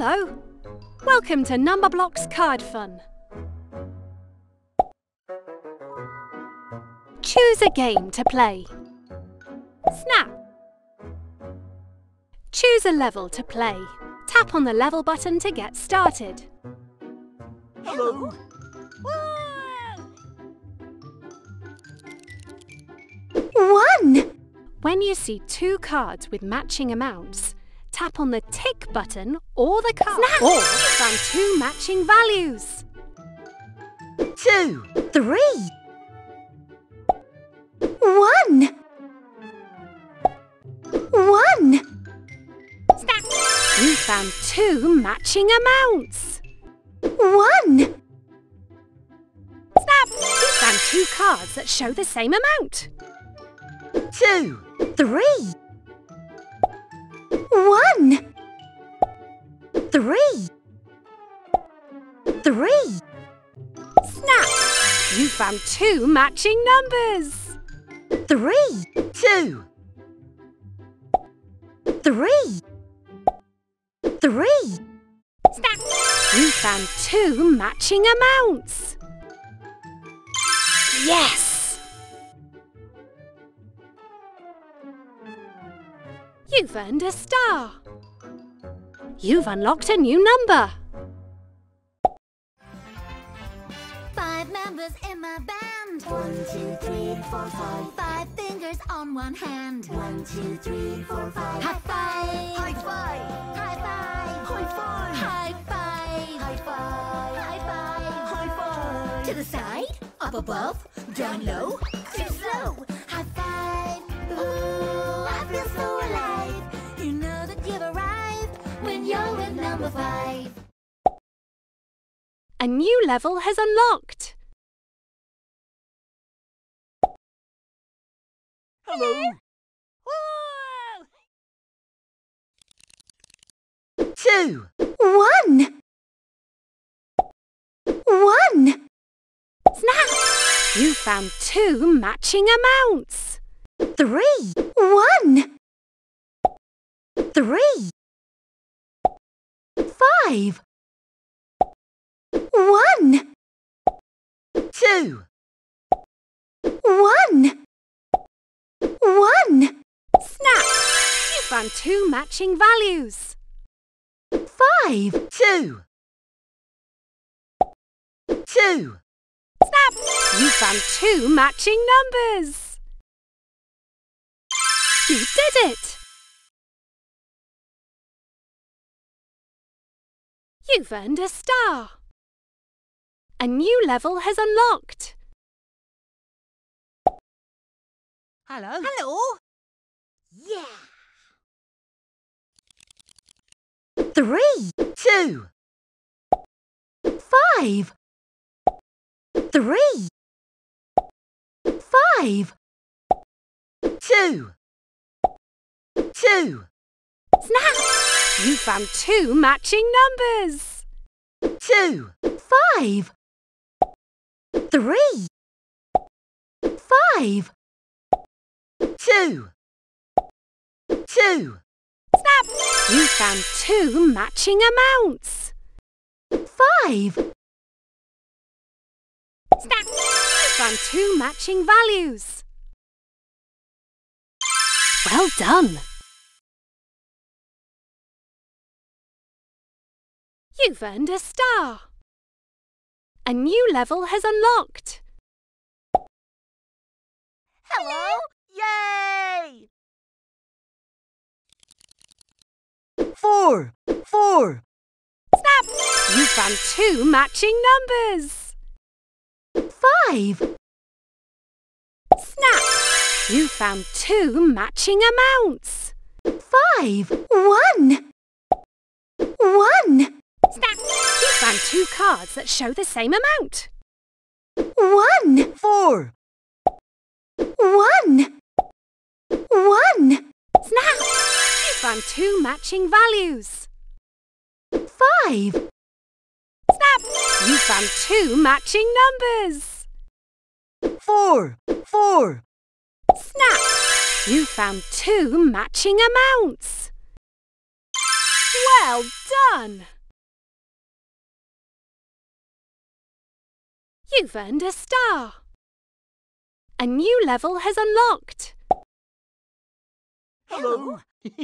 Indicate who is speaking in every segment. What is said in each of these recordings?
Speaker 1: Hello. Welcome to Numberblocks Card Fun. Choose a game to play. Snap. Choose a level to play. Tap on the level button to get started.
Speaker 2: Hello.
Speaker 3: One!
Speaker 1: When you see two cards with matching amounts, tap on the tick button or the card
Speaker 3: Snap.
Speaker 1: or find two matching values.
Speaker 2: Two.
Speaker 3: Three! One! One!
Speaker 1: Snap! You found two matching amounts.
Speaker 3: One!
Speaker 1: Snap! You found two cards that show the same amount.
Speaker 2: Two.
Speaker 3: Three! One! Three! Three!
Speaker 1: Snap! You found two matching numbers.
Speaker 3: Three!
Speaker 2: Two.
Speaker 3: Three! Three!
Speaker 1: Snap! You found two matching amounts. Yes! You've earned a star. You've unlocked a new number.
Speaker 4: Five members in my band. One, two, three, four, five. Five fingers on one hand. One, two, three, four, five. High five.
Speaker 2: High five.
Speaker 4: High five.
Speaker 2: High five.
Speaker 4: High five.
Speaker 2: High five.
Speaker 4: High five.
Speaker 2: High five.
Speaker 4: To the side, up above, down low, too slow. Number five.
Speaker 1: A new level has unlocked.
Speaker 2: Hello. Two.
Speaker 3: One! One!
Speaker 1: Snap! You found two matching amounts.
Speaker 3: Three! One! Three! Five! One!
Speaker 2: Two.
Speaker 3: One! One!
Speaker 1: Snap! You found two matching values.
Speaker 3: Five!
Speaker 2: Two. Two.
Speaker 1: Snap! You found two matching numbers. You did it! You've earned a star. A new level has unlocked.
Speaker 2: Hello.
Speaker 4: Hello.
Speaker 2: Yeah.
Speaker 3: Three!
Speaker 2: Two.
Speaker 3: Five! Three! Five!
Speaker 2: Two. Two.
Speaker 1: Snap! You found two matching numbers.
Speaker 2: Two.
Speaker 3: Five! Three! Five!
Speaker 2: Two. Two.
Speaker 1: Snap! You found two matching amounts.
Speaker 3: Five!
Speaker 1: Snap! You found two matching values. Well done! You've earned a star. A new level has unlocked.
Speaker 2: Hello. Yay. Four. Four.
Speaker 1: Snap! You found two matching numbers.
Speaker 3: Five!
Speaker 1: Snap! You found two matching amounts.
Speaker 3: Five! One! One!
Speaker 1: Snap! You found two cards that show the same amount.
Speaker 3: One!
Speaker 2: Four.
Speaker 3: One! One!
Speaker 1: Snap! You found two matching values.
Speaker 3: Five!
Speaker 1: Snap! You found two matching numbers.
Speaker 2: Four. Four.
Speaker 1: Snap! You found two matching amounts. Well done! You've earned a star. A new level has unlocked.
Speaker 2: Hello.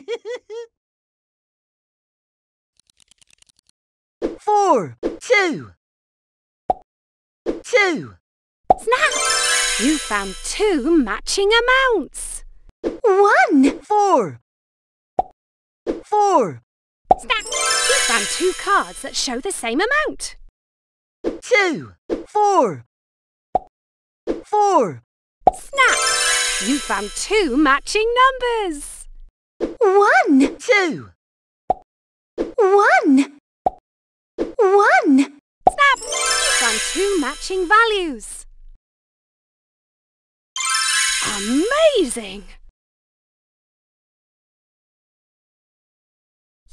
Speaker 2: Four, two, two,
Speaker 1: Snap! You found two matching amounts.
Speaker 3: One.
Speaker 2: four, four,
Speaker 1: Snap! You found two cards that show the same amount.
Speaker 2: Two, four, four,
Speaker 1: Snap! You found two matching numbers.
Speaker 3: One.
Speaker 2: two,
Speaker 3: One. One.
Speaker 1: Snap! You found two matching values. Amazing!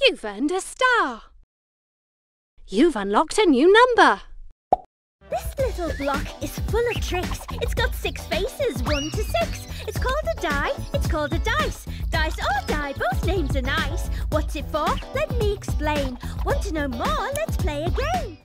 Speaker 1: You've earned a star. You've unlocked a new number.
Speaker 4: This little block is full of tricks. It's got six faces, one to six. It's called a die, it's called a dice. Dice or die, both names are nice. What's it for? Let me explain. Want to know more? Let's play a game.